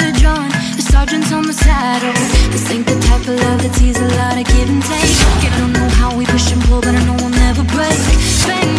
the the sergeant's on the saddle. This ain't the type of love that sees a lot of give and take. I don't know how we push and pull, but I know we'll never break. Bang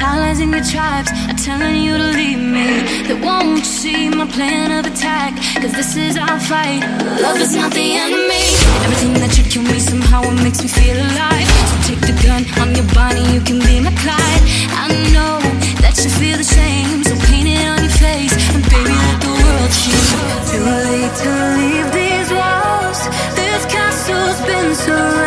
allies and your tribes are telling you to leave me. They won't see my plan of attack, cause this is our fight. Love is not the enemy. Everything that should kill me somehow it makes me feel alive. So take the gun, I'm your Bonnie, you can be my Clyde. I know that you feel the same, so paint it on your face and baby let the world see. Too late to leave these walls. This castle's been surrounded.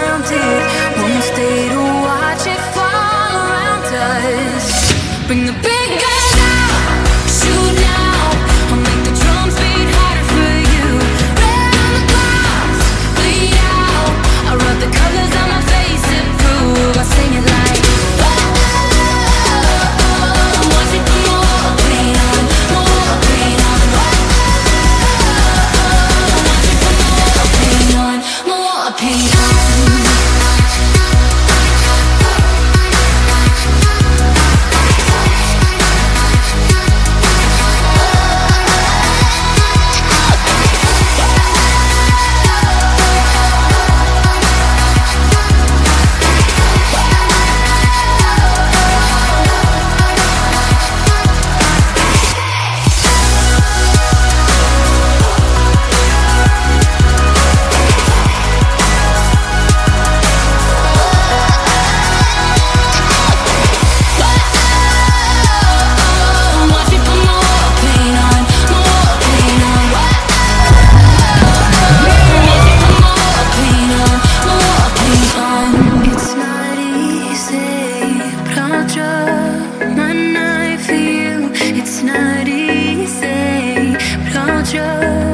Knife